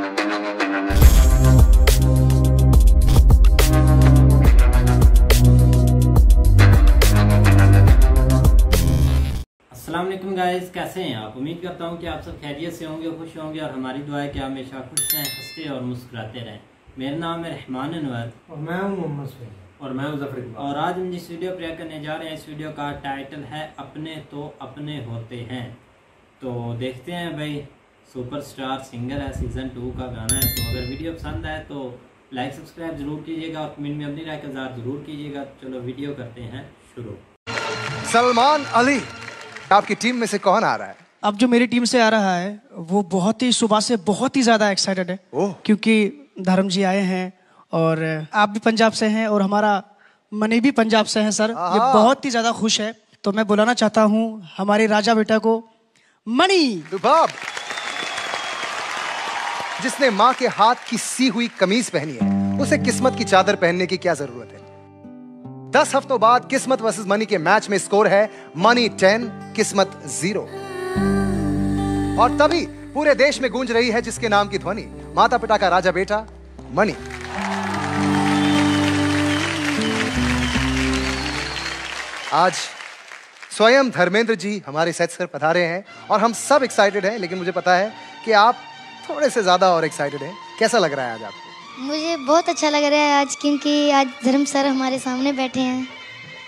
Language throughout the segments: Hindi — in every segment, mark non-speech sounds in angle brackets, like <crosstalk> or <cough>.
अस्सलाम वालेकुम गाइस कैसे हैं आप? उम्मीद करता हूँ कि आप सब खैरियत से होंगे खुश होंगे और हमारी दुआ है कि आप हमेशा खुश रहें हँसते और मुस्कुराते रहें। मेरा नाम है रहमान अनवर। और मैं हूँ मोहम्मद सुहेल। और मैं हूँ ज़फ़र इकबाल। और आज हम जिस वीडियो प्रिया करने जा रहे हैं इस वीडियो का टाइटल है अपने तो अपने होते हैं। तो देखते हैं भाई सुपरस्टार सिंगर है सीज़न टू का गाना है तो अगर वीडियो पसंद आए तो लाइक सब्सक्राइब ज़रूर कीजिएगा और कमेंट में अपनी राय का इज़हार ज़रूर कीजिएगा। चलो वीडियो करते हैं शुरू। सलमान अली आपकी टीम में से कौन आ रहा है? अब जो मेरी टीम से आ रहा है वो बहुत ही सुबह से बहुत ही ज़्यादा एक्साइटेड है ओह। क्योंकि धर्म जी आए हैं और आप भी पंजाब से हैं और हमारा मनी भी पंजाब से है सर। ये बहुत ही ज़्यादा खुश है। तो मैं बुलाना चाहता हूँ हमारे राजा बेटा को मणि दुबाब। जिसने माँ के हाथ की सी हुई कमीज पहनी है। उसे किस्मत की चादर पहनने की क्या ज़रूरत है? दस हफ्तों बाद किस्मत वर्सेस मनी के मैच में स्कोर है मनी टेन किस्मत ज़ीरो और तभी पूरे देश में गूंज रही है जिसके नाम की ध्वनि माता पिता का राजा बेटा मनी आज स्वयं धर्मेंद्र जी हमारे सेट पर पधारे हैं और हम सब एक्साइटेड हैं, लेकिन मुझे पता है कि आप थोड़े से ज़्यादा और एक्साइटेड है। कैसा लग रहा है आज आपको? मुझे बहुत अच्छा लग रहा है आज क्योंकि आज धर्म सर हमारे सामने बैठे हैं।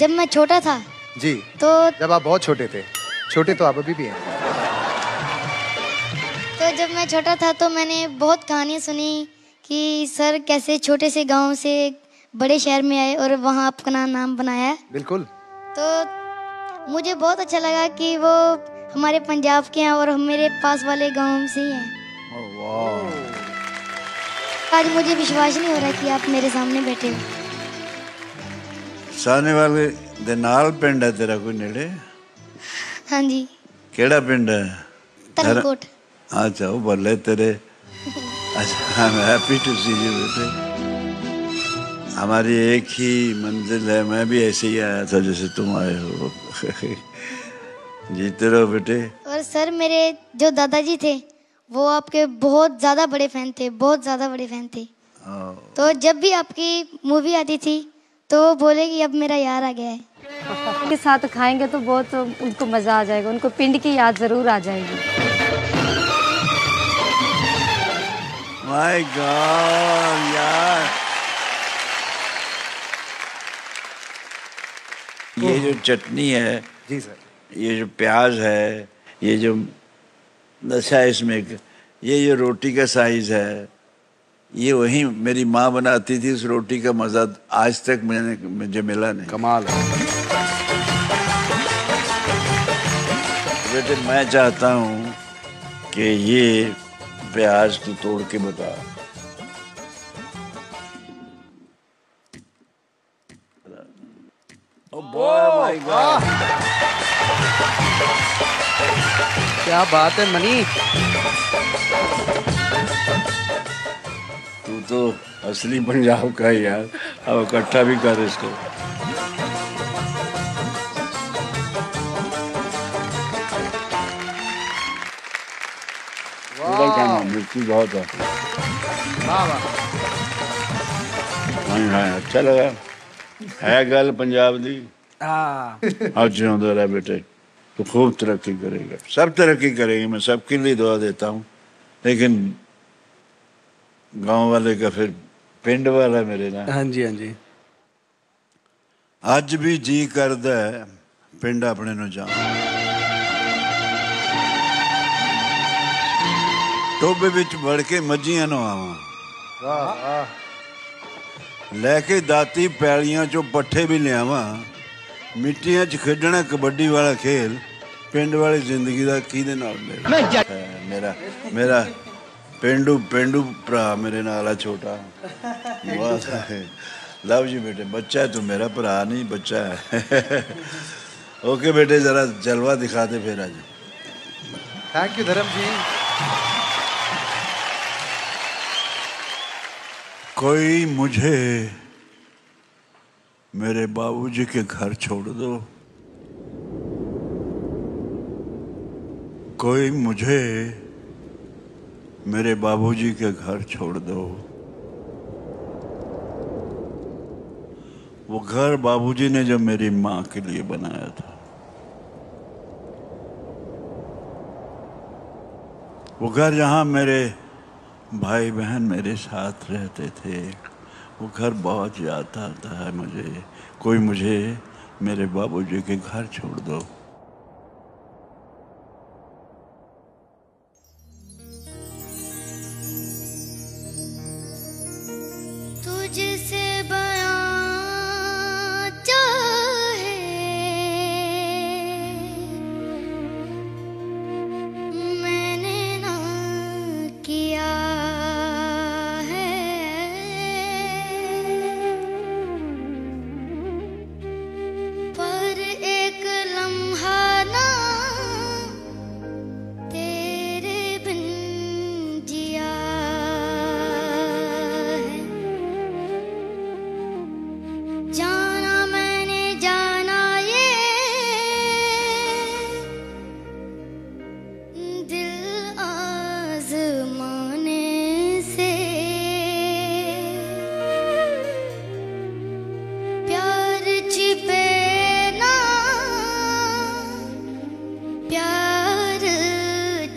जब मैं छोटा था जी। तो जब आप बहुत छोटे थे। छोटे तो आप अभी भी हैं। तो जब मैं छोटा था तो मैंने बहुत कहानियाँ सुनी कि सर कैसे छोटे से गाँव से बड़े शहर में आए और वहाँ अपना नाम बनाया। बिल्कुल। तो मुझे बहुत अच्छा लगा कि वो हमारे पंजाब के हैं और मेरे पास वाले गाँव से ही हैं। आज मुझे विश्वास नहीं हो रहा कि आप मेरे सामने बैठे हो ਸਾਹਨੇ ਵਾਲੇ ਦੇ ਨਾਲ ਪਿੰਡ ਹੈ ਤੇਰਾ ਕੋਈ ਨੇੜੇ हाँ जी ਕਿਹੜਾ ਪਿੰਡ ਹੈ धर्मकोट अच्छा वो बोले तेरे अच्छा I am happy to see you बेटे हमारी एक ही मंजिल है मैं भी ऐसे ही आया था जैसे तुम आए हो <laughs> जीते रहो बेटे और सर मेरे जो दादाजी थे वो आपके बहुत ज़्यादा बड़े फ़ैन थे बहुत ज़्यादा बड़े फ़ैन थे। हाँ, तो जब भी आपकी मूवी आती थी तो वो बोले कि अब मेरा यार आ गया है। के साथ खाएँगे तो बहुत उनको मज़ा आ जाएगा उनको पिंड की याद ज़रूर आ जाएगी। माय गॉड यार। ये जो चटनी है जी सर। ये जो प्याज है ये जो नशा है इसमें ये जो रोटी का साइज़ है ये वही मेरी माँ बनाती थी उस रोटी का मज़ा आज तक मैंने मुझे मिला नहीं। कमाल है। बेटे मैं चाहता हूँ कि ये प्याज तू तोड़ के बता। Oh boy, my God. क्या बात है मनी? तू तो असली पंजाब का ही यार। अब इकट्ठा भी कर इसको। मिर्ची बहुत है। हाँ हाँ अच्छा लगा। है गल पंजाब दी। जिਉਂਦਾ रहे बेटे। तो खूब तरक्की करेगा सब तरक्की करेंगे मैं सबके लिए दुआ देता हूँ लेकिन गांव वाले का फिर ਪਿੰਡ ਵਾਲਾ ਮੇਰੇ ਨਾਲ ਹਾਂਜੀ ਹਾਂਜੀ ਅੱਜ ਵੀ ਜੀ ਕਰਦਾ ਹੈ ਪਿੰਡ ਆਪਣੇ ਨੂੰ ਜਾਣ ਟੋਬੇ ਵਿੱਚ ਵੜ ਕੇ ਮੱਝੀਆਂ ਨਵਾਵਾਂ वाह वाह ਲੈ ਕੇ ਦਾਤੀ ਪੈਲੀਆਂ ਚੋਂ ਪੱਠੇ ਵੀ ਲਿਆਵਾਂ ਮਿੱਟੀਆਂ 'ਚ ਖੇਡਣਾ ਕਬੱਡੀ ਵਾਲਾ ਖੇਲ ਪਿੰਡ ਵਾਲੀ ਜ਼ਿੰਦਗੀ ਦਾ ਕਿਹਦੇ ਨਾਲ ਮੇਲ ਹੈ, ਮੇਰਾ ਮੇਰਾ ਪਿੰਡੂ ਪਿੰਡੂ ਭਰਾ ਮੇਰੇ ਨਾਲ ਆ ਛੋਟਾ ਬਹੁਤ ਲਵ ਜੀ बेटे बच्चा है तू मेरा भरा नहीं बच्चा है ओके बेटे जरा जलवा दिखा दे फिर आज थैंक यू धर्म जी कोई मुझे मेरे बाबूजी के घर छोड़ दो। कोई मुझे मेरे बाबूजी के घर छोड़ दो। वो घर बाबूजी ने जो मेरी माँ के लिए बनाया था। वो घर जहाँ मेरे भाई बहन मेरे साथ रहते थे। वो घर बहुत याद आता है मुझे। कोई मुझे मेरे बाबूजी के घर छोड़ दो।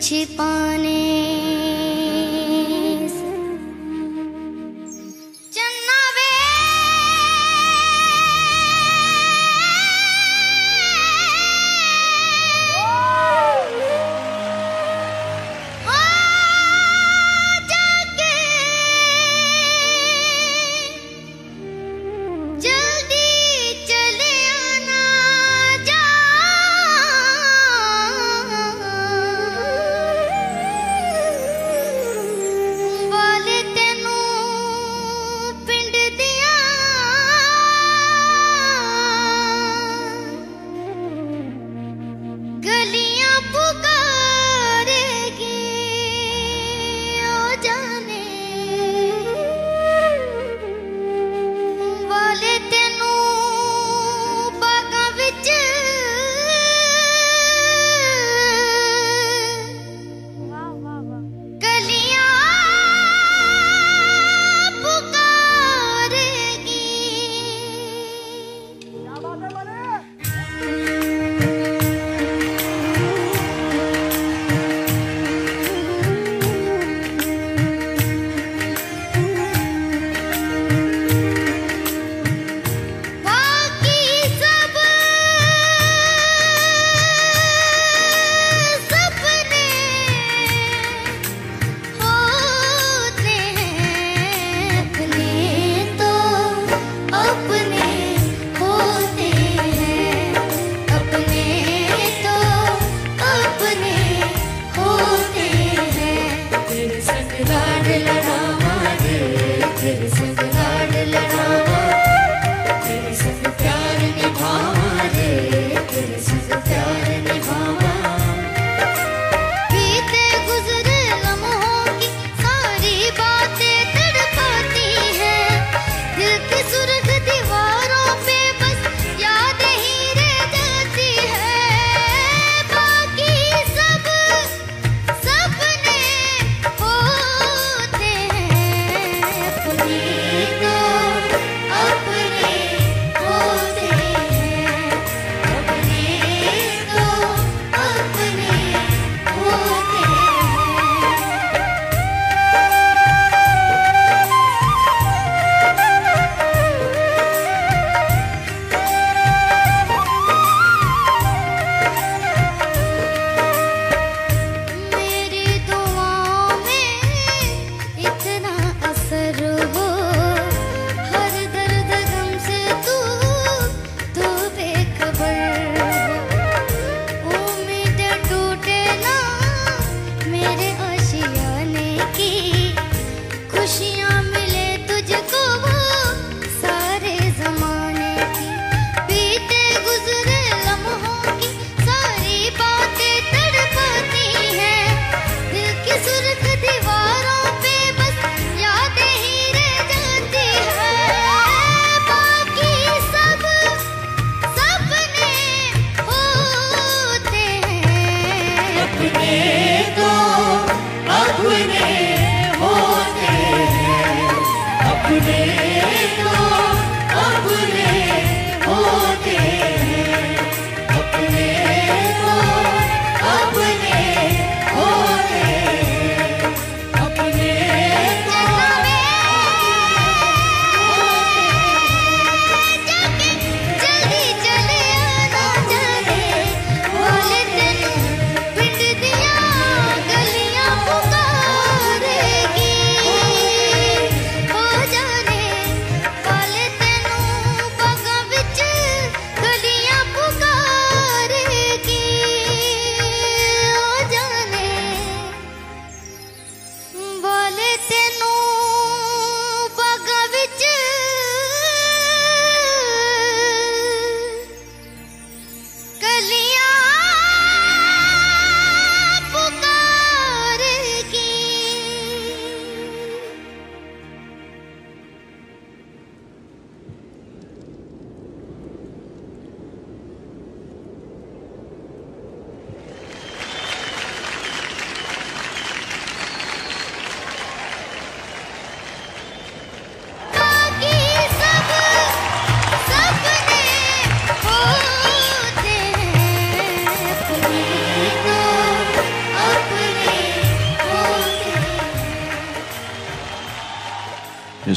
छिपाने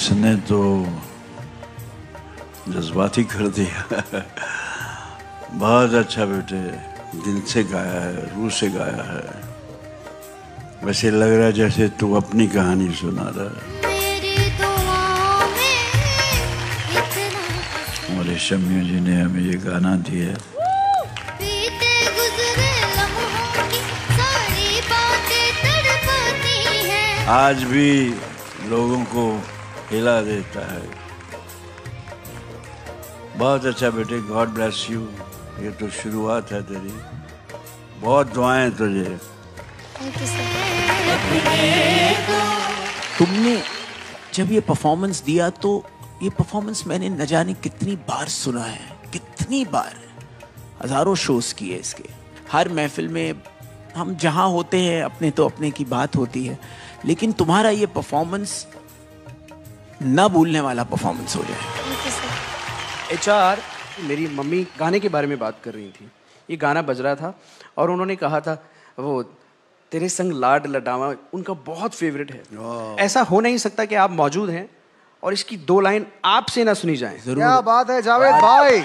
इसने तो जज्बाती कर दिया। बहुत अच्छा बेटे दिल से गाया है रूह से गाया है। वैसे लग रहा है जैसे तू अपनी कहानी सुना रहा है। हमारे जी ने हमें ये गाना दिया हैं। आज भी लोगों को हिला देता है। बहुत अच्छा बेटे गॉड ब्लेस यू ये तो शुरुआत है तेरी। बहुत दुआएँ तुझे। थैंक यू सर तुमने जब ये परफॉर्मेंस दिया तो ये परफॉर्मेंस मैंने न जाने कितनी बार सुना है कितनी बार। हज़ारों शोज़ किए इसके। हर महफिल में हम जहाँ होते हैं अपने तो अपने की बात होती है। लेकिन तुम्हारा ये परफॉर्मेंस न भूलने वाला परफॉर्मेंस हो जाए। एच आर मेरी मम्मी गाने के बारे में बात कर रही थी। ये गाना बज रहा था और उन्होंने कहा था वो तेरे संग लाड लडावा उनका बहुत फेवरेट है। ऐसा हो नहीं सकता कि आप मौजूद हैं और इसकी दो लाइन आपसे ना सुनी जाए। क्या बात है जावेद भाई।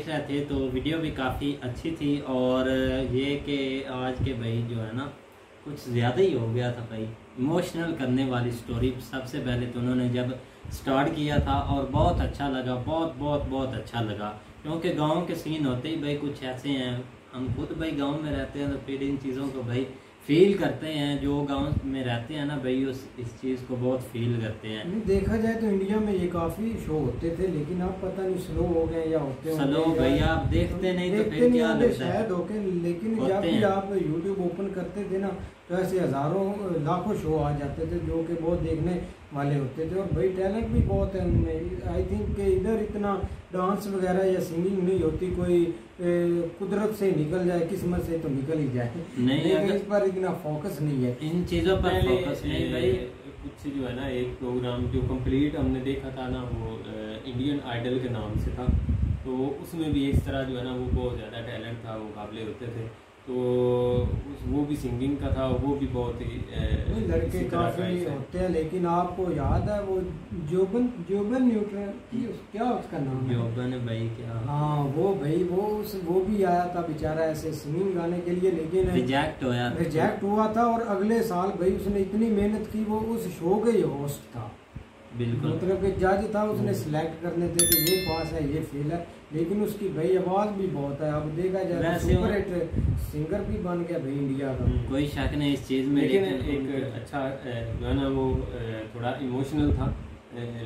देख रहे थे तो वीडियो भी काफ़ी अच्छी थी और ये कि आज के भाई जो है ना, कुछ ज़्यादा ही हो गया था भाई। इमोशनल करने वाली स्टोरी सबसे पहले तो उन्होंने जब स्टार्ट किया था और बहुत अच्छा लगा, बहुत बहुत बहुत अच्छा लगा। क्योंकि गाँव के सीन होते ही भाई कुछ ऐसे हैं। हम खुद भाई गाँव में रहते हैं तो फिर इन चीज़ों को भाई फील करते हैं जो गाँव में रहते हैं ना भाई उस इस चीज़ को बहुत फील करते हैं। नहीं, देखा जाए तो इंडिया में ये काफ़ी शो होते थे लेकिन अब पता नहीं स्लो हो गए या होते स्लो या- आप देखते नहीं तो देखते फिर क्या शायद होके लेकिन जब भी आप यूट्यूब ओपन करते थे ना तो ऐसे हज़ारों लाखों शो आ जाते थे जो कि बहुत देखने वाले होते थे। और भाई टैलेंट भी बहुत है उनमें। आई थिंक कि इधर इतना डांस वगैरह या सिंगिंग नहीं होती कोई कुदरत से निकल जाए किस्मत से तो निकल ही जाए। नहीं, लेकिन अगर- इस पर इतना फोकस नहीं है। इन चीज़ों पर फोकस नहीं भाई कुछ जो है ना एक प्रोग्राम जो कंप्लीट हमने देखा था ना वो इंडियन आइडल के नाम से था। तो उसमें भी इस तरह जो है ना वो बहुत ज़्यादा टैलेंट था वो मुकाबले होते थे। तो वो भी सिंगिंग का था वो भी बहुत ही लड़के काफ़ी होते हैं लेकिन आपको याद है वो जोबन जोबन न्यूट्रन क्या उसका नाम जोबन है भाई क्या? हाँ वो भाई वो उस वो भी आया था बेचारा ऐसे सिंगिंग गाने के लिए लेकिन रिजेक्ट होया रिजेक्ट हुआ था और अगले साल भाई उसने इतनी मेहनत की वो उस शो के ही होस्ट था। बिल्कुल। मतलब कि जज था उसने सिलेक्ट करने थे कि ये पास है ये फेल है। लेकिन उसकी भाई आवाज़ भी बहुत है। अब देखा जाए सुपर हिट सिंगर भी बन गया भाई इंडिया का। कोई शक नहीं इस चीज़ में लेकिन लेकिन एक अच्छा अ, जो है ना वो थोड़ा इमोशनल था।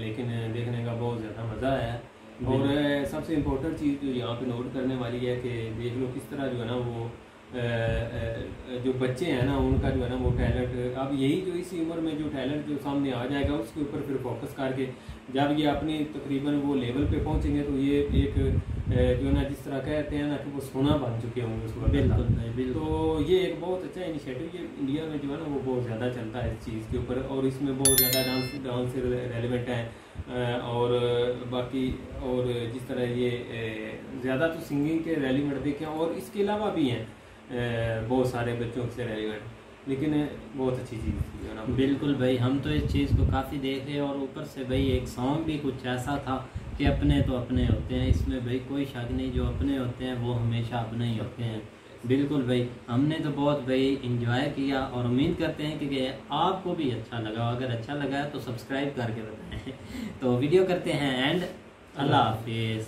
लेकिन देखने का बहुत ज़्यादा मज़ा आया। और सबसे इम्पोर्टेंट चीज़ जो यहाँ पे नोट करने वाली है कि देख लो किस तरह जो है ना वो जो बच्चे हैं ना उनका जो है ना वो टैलेंट अब यही जो इसी उम्र में जो टैलेंट जो सामने आ जाएगा उसके ऊपर फिर फोकस करके जब ये अपनी तकरीबन वो लेवल पे पहुँचेंगे तो ये एक जो है ना जिस तरह कहते हैं ना कि वो सोना बन चुके होंगे उस वक्त। तो ये एक बहुत अच्छा इनिशिएटिव ये इंडिया में जो है ना वो बहुत ज़्यादा चलता है इस चीज़ के ऊपर और इसमें बहुत ज़्यादा डांस डांस रेलिवेंट हैं और बाकी और जिस तरह ये ज़्यादा तो सिंगिंग के रेलिवेंट देखें और इसके अलावा भी हैं बहुत सारे बच्चों से रेलिवेंट लेकिन बहुत अच्छी चीज़ थी बिल्कुल भाई, हम तो इस चीज़ को काफ़ी देख रहे और ऊपर से भाई एक सॉन्ग भी कुछ ऐसा था कि अपने तो अपने होते हैं। इसमें भाई कोई शक नहीं, जो अपने होते हैं वो हमेशा अपने ही होते हैं। बिल्कुल भाई, हमने तो बहुत भाई इंजॉय किया और उम्मीद करते हैं कि आपको भी अच्छा लगा अगर अच्छा लगा तो सब्सक्राइब करके बताएँ। <laughs> तो वीडियो करते हैं एंड अल्लाह हाफिज़